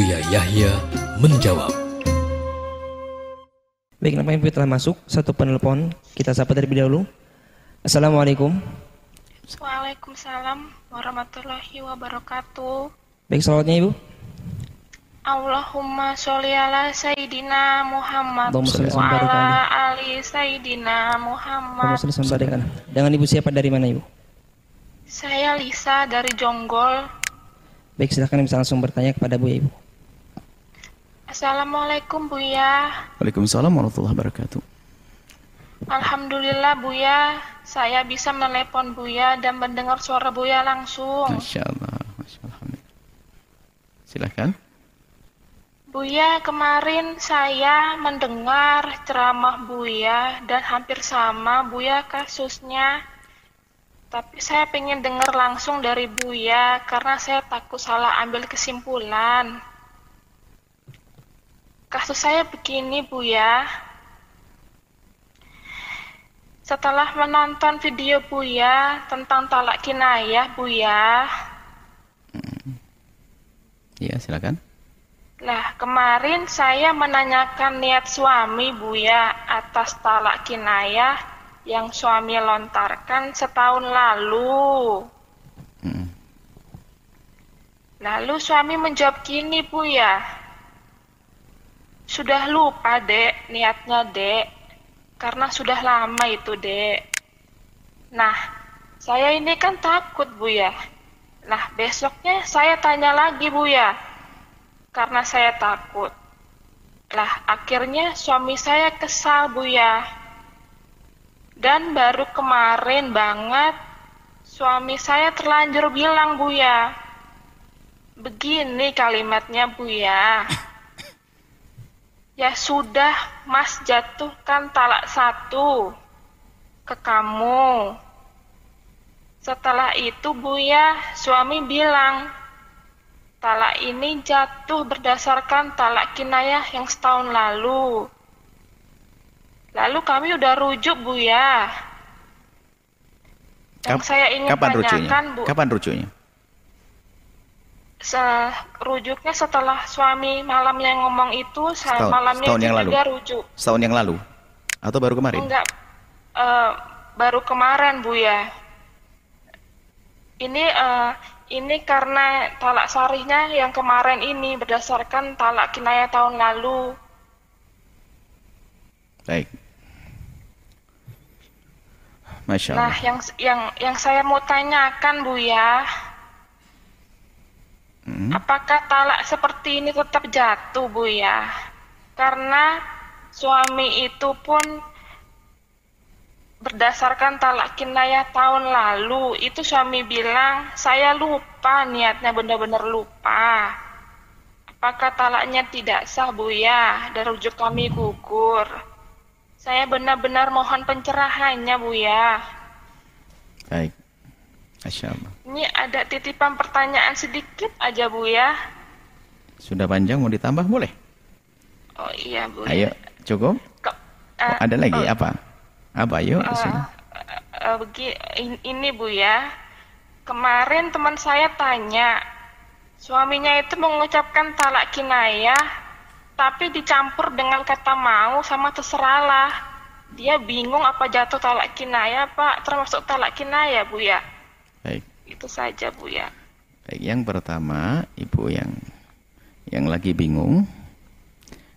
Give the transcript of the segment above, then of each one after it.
Buya Yahya menjawab. Baik, nampaknya Ibu telah masuk. Satu penelpon. Kita sapa terlebih dahulu. Assalamualaikum. Waalaikumsalam warahmatullahi wabarakatuh. Baik, salawatnya Ibu. Allahumma sholli ala Sayyidina Muhammad Allahumma sholli wa ala alaihi. ali Sayyidina Muhammad. Dengan Ibu siapa dari mana Ibu? Saya Lisa dari Jonggol. Baik, silahkan bisa langsung bertanya kepada Bu ya Ibu. Assalamualaikum Buya. Waalaikumsalam warahmatullahi wabarakatuh. Alhamdulillah Buya, saya bisa menelepon Buya dan mendengar suara Buya langsung. Masya Allah. Masya Allah. Silahkan. Buya, kemarin saya mendengar ceramah Buya dan hampir sama Buya kasusnya. Tapi saya pengen dengar langsung dari Buya karena saya takut salah ambil kesimpulan. Kasus saya begini Buya. Setelah menonton video Buya tentang talak kinayah Buya, Ya, silakan. Lah, kemarin saya menanyakan niat suami Buya atas talak kinayah yang suami lontarkan setahun lalu. Hmm. Lalu suami menjawab gini Buya. Sudah lupa dek niatnya dek. Karena sudah lama itu dek. Nah, saya ini kan takut Buya. Nah, besoknya saya tanya lagi Buya karena saya takut. Lah, akhirnya suami saya kesal, Buya. Dan baru kemarin banget, suami saya terlanjur bilang, Buya. Begini kalimatnya, Buya. Ya sudah, Mas jatuhkan talak satu ke kamu. Setelah itu, Buya, suami bilang, Talak ini jatuh berdasarkan talak kinayah yang setahun lalu. Lalu kami udah rujuk, Bu ya. Yang Kap- saya ingin Kapan rujuknya? tanyakan, Bu, Kapan rujuknya? Se- rujuknya setelah suami malamnya ngomong itu, saya Setahun- malamnya setahun yang lalu? rujuk. Setahun yang lalu? Atau baru kemarin? Enggak, eh, baru kemarin, Bu ya. Ini eh, ini karena talak sarihnya yang kemarin ini berdasarkan talak kinayah tahun lalu. Baik. Masya Nah, Allah. yang yang yang saya mau tanyakan Bu ya, Hmm. apakah talak seperti ini tetap jatuh Bu ya? Karena suami itu pun berdasarkan talak kinayah tahun lalu, itu suami bilang saya lupa niatnya benar-benar lupa. Apakah talaknya tidak sah Bu ya? Dan rujuk kami gugur. Saya benar-benar mohon pencerahannya Bu ya. Baik. Allah. Ini ada titipan pertanyaan sedikit aja Bu ya. Sudah panjang mau ditambah boleh? Oh iya Bu. Ayo, cukup? Ke- Oh, eh, ada lagi oh, apa? Apa? Eh, begi- in- ini Bu ya. Kemarin teman saya tanya, suaminya itu mengucapkan talak kinayah, tapi dicampur dengan kata mau sama terserahlah. Dia bingung apa jatuh talak kinayah, Pak, termasuk talak kinayah, Bu ya. Itu saja, Bu ya. Baik, yang pertama, Ibu yang yang lagi bingung,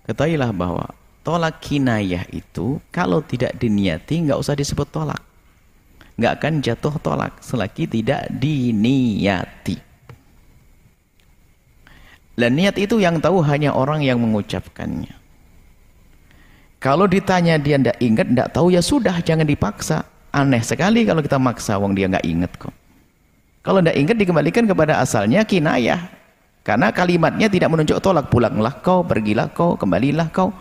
ketahuilah bahwa tolak kinayah itu kalau tidak diniati nggak usah disebut tolak. Nggak akan jatuh tolak selagi tidak diniati. Dan niat itu yang tahu hanya orang yang mengucapkannya. Kalau ditanya dia tidak ingat, tidak tahu ya sudah, jangan dipaksa. Aneh sekali kalau kita maksa, wong dia nggak ingat kok. Kalau tidak ingat dikembalikan kepada asalnya kinayah. Karena kalimatnya tidak menunjuk tolak. Pulanglah kau, pergilah kau, kembalilah kau.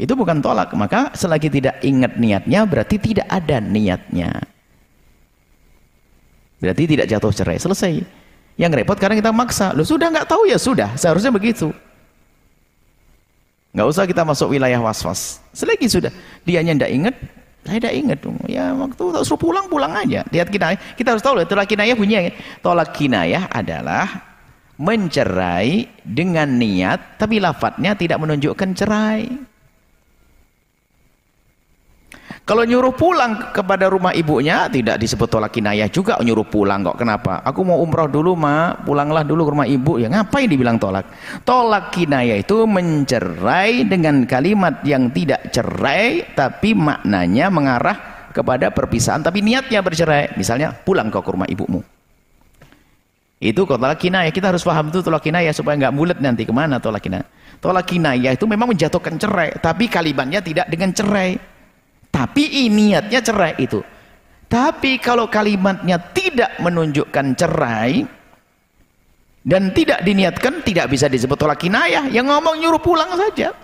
Itu bukan tolak. Maka selagi tidak ingat niatnya berarti tidak ada niatnya. Berarti tidak jatuh cerai. Selesai. Yang repot karena kita maksa. Loh sudah nggak tahu ya sudah. Seharusnya begitu. Nggak usah kita masuk wilayah was-was. Selagi sudah dianya tidak ingat, saya tidak ingat. Ya waktu tak suruh pulang pulang aja. Lihat kinayah. Kita harus tahu loh tolak kinayah bunyinya. Tolak kinayah adalah mencerai dengan niat tapi lafadznya tidak menunjukkan cerai. Kalau nyuruh pulang kepada rumah ibunya tidak disebut tolak kinayah juga nyuruh pulang kok kenapa? Aku mau umroh dulu ma, pulanglah dulu ke rumah ibu ya ngapain dibilang tolak? Tolak kinayah itu mencerai dengan kalimat yang tidak cerai tapi maknanya mengarah kepada perpisahan tapi niatnya bercerai. Misalnya pulang kau ke rumah ibumu. Itu kok tolak kinayah. Kita harus paham itu tolak kinayah supaya nggak bulat nanti ke mana tolak kinayah. Tolak kinayah itu memang menjatuhkan cerai tapi kalimatnya tidak dengan cerai. Tapi niatnya cerai itu. Tapi kalau kalimatnya tidak menunjukkan cerai dan tidak diniatkan tidak bisa disebut tolak kinayah. Yang ngomong nyuruh pulang saja.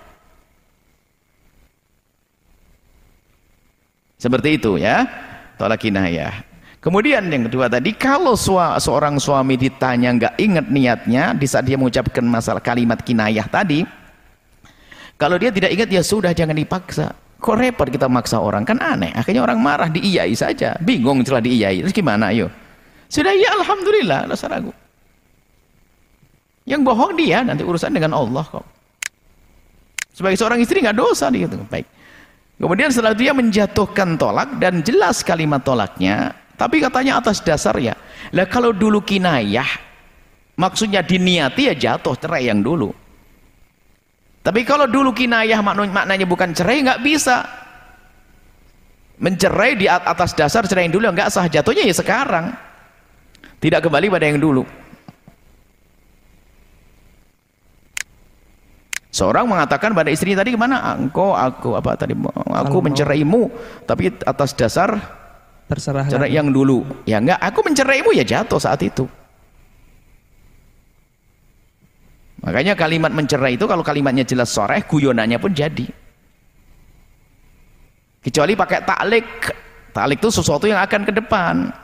Seperti itu ya. Tolak kinayah. Kemudian yang kedua tadi kalau seorang suami ditanya nggak ingat niatnya di saat dia mengucapkan masalah kalimat kinayah tadi, kalau dia tidak ingat ya sudah jangan dipaksa. Kok repot kita maksa orang? Kan aneh. Akhirnya orang marah diiyai saja. Bingung setelah diiyai. Terus gimana? Ayo. Sudah iya Alhamdulillah. Rasa ragu. Yang bohong dia. Nanti urusan dengan Allah kok. Sebagai seorang istri nggak dosa. Gitu. Baik. Kemudian setelah dia menjatuhkan tolak. Dan jelas kalimat tolaknya. Tapi katanya atas dasar ya. Lah kalau dulu kinayah. Maksudnya diniati ya jatuh cerai yang dulu. Tapi kalau dulu kinayah maknanya bukan cerai nggak bisa. Mencerai di atas dasar cerai yang dulu nggak sah jatuhnya ya sekarang. Tidak kembali pada yang dulu. Seorang mengatakan pada istrinya tadi ke mana? Engkau, aku apa tadi? Aku menceraimu, tapi atas dasar terserah cerai yang dulu. Ya enggak, aku menceraimu ya jatuh saat itu. Makanya kalimat mencerai itu kalau kalimatnya jelas soreh, guyonannya pun jadi. Kecuali pakai taklik. Taklik itu sesuatu yang akan ke depan.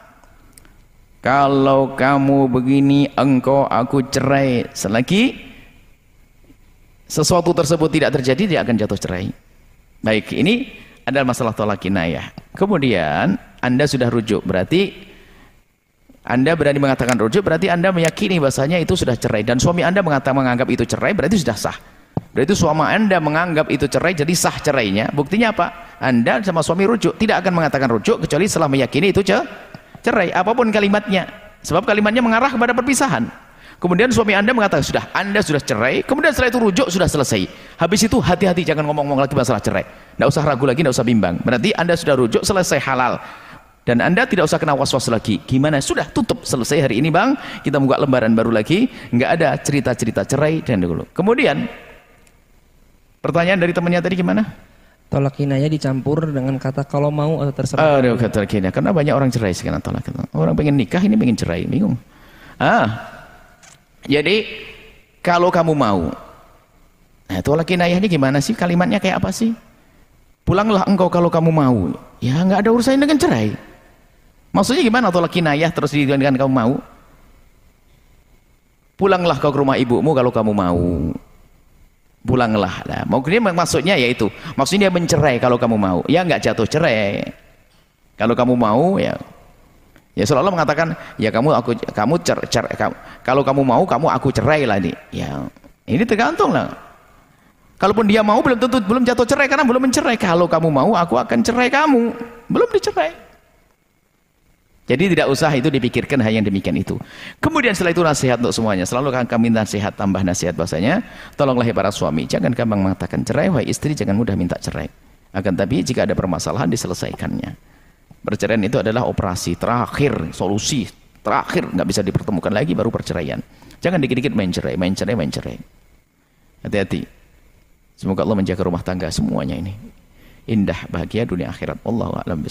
Kalau kamu begini, engkau aku cerai. Selagi sesuatu tersebut tidak terjadi, dia akan jatuh cerai. Baik, ini adalah masalah tolak kinayah. Kemudian, Anda sudah rujuk. Berarti anda berani mengatakan rujuk berarti Anda meyakini bahasanya itu sudah cerai dan suami Anda mengatakan menganggap itu cerai berarti sudah sah. Berarti suami Anda menganggap itu cerai jadi sah cerainya. Buktinya apa? Anda sama suami rujuk tidak akan mengatakan rujuk kecuali setelah meyakini itu cerai apa pun kalimatnya. Sebab kalimatnya mengarah kepada perpisahan. Kemudian suami Anda mengatakan sudah Anda sudah cerai, kemudian setelah itu rujuk sudah selesai. Habis itu hati-hati jangan ngomong-ngomong lagi masalah cerai. Tidak usah ragu lagi, tidak usah bimbang. Berarti Anda sudah rujuk selesai halal dan anda tidak usah kena was-was lagi. Gimana? Sudah tutup. Selesai hari ini bang. Kita buka lembaran baru lagi. Nggak ada cerita-cerita cerai dan dulu. Kemudian pertanyaan dari temannya tadi gimana? Tolak kinaya dicampur dengan kata kalau mau atau terserah. Aduh kata kinaya karena banyak orang cerai sekarang tolak orang pengen nikah ini pengen cerai. Bingung. Ah. Jadi kalau kamu mau. Nah tolak kinayah ini gimana sih? Kalimatnya kayak apa sih? Pulanglah engkau kalau kamu mau. Ya nggak ada urusan dengan cerai Maksudnya gimana tolak kinayah terus dengan kamu mau? Pulanglah kau ke rumah ibumu kalau kamu mau. Pulanglah. Nah, maksudnya maksudnya yaitu, maksudnya mencerai kalau kamu mau. Ya nggak jatuh cerai. Kalau kamu mau ya Ya selalu mengatakan, ya kamu aku kamu cer, cer kamu, kalau kamu mau kamu aku cerai lah nih. Ya ini tergantung lah. Kalaupun dia mau belum tentu belum jatuh cerai karena belum mencerai. Kalau kamu mau aku akan cerai kamu. Belum dicerai. Jadi tidak usah itu dipikirkan hanya yang demikian itu. Kemudian setelah itu nasihat untuk semuanya. Selalu kami nasihat tambah nasihat bahasanya. Tolonglah ya para suami. Jangan gampang mengatakan cerai. Wahai istri jangan mudah minta cerai. Akan tapi jika ada permasalahan diselesaikannya. Perceraian itu adalah operasi terakhir. Solusi terakhir. nggak bisa dipertemukan lagi baru perceraian. Jangan dikit-dikit main cerai. Main cerai, main cerai. Hati-hati. Semoga Allah menjaga rumah tangga semuanya ini. Indah, bahagia dunia akhirat. Allahu a'lam.